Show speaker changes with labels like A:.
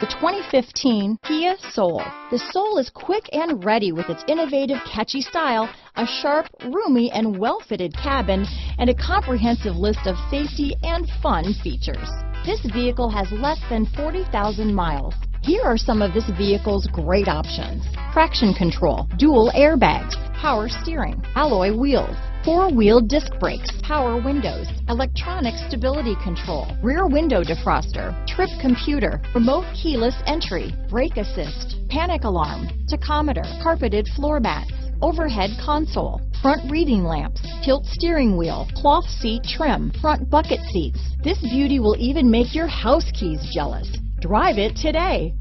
A: The 2015 Kia Soul. The Soul is quick and ready with its innovative, catchy style, a sharp, roomy, and well-fitted cabin, and a comprehensive list of safety and fun features. This vehicle has less than 40,000 miles. Here are some of this vehicle's great options. Traction control, dual airbags, power steering, alloy wheels, four-wheel disc brakes, power windows, electronic stability control, rear window defroster, trip computer, remote keyless entry, brake assist, panic alarm, tachometer, carpeted floor mats, overhead console, front reading lamps, tilt steering wheel, cloth seat trim, front bucket seats. This beauty will even make your house keys jealous. Drive it today.